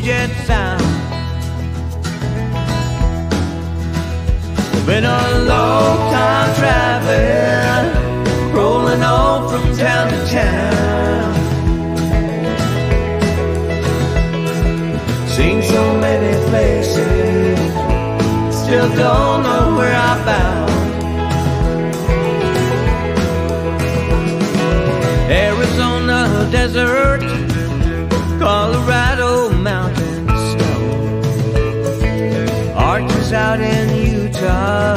Puget Sound. Been a long time traveling, rolling on from town to town. Seen so many places, still don't know where I'm bound. Arizona desert, Out in Utah,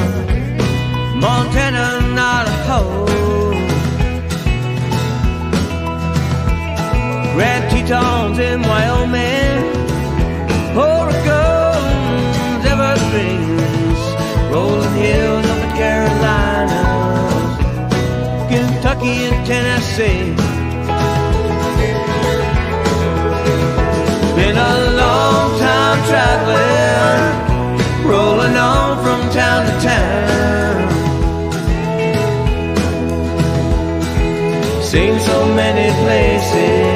Montana, Navajo, Grand Tetons in Wyoming, Oregon's evergreens, rolling hills of the Carolinas, Kentucky and Tennessee. Been a long Seen so many places,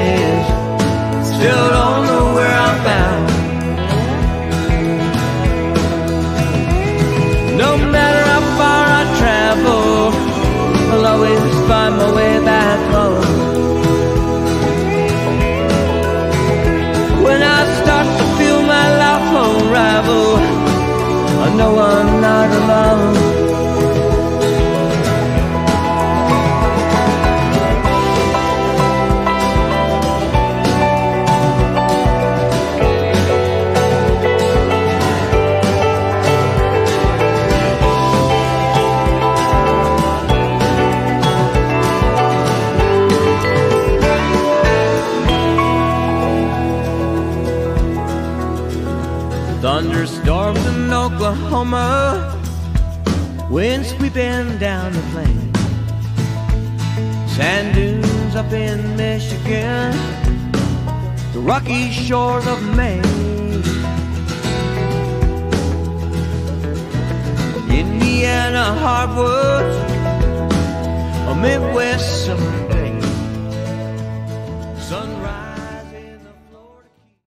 Thunderstorms in Oklahoma, wind sweeping down the plain. Sand dunes up in Michigan, the rocky shores of Maine. Indiana hardwoods, a Midwest summer day.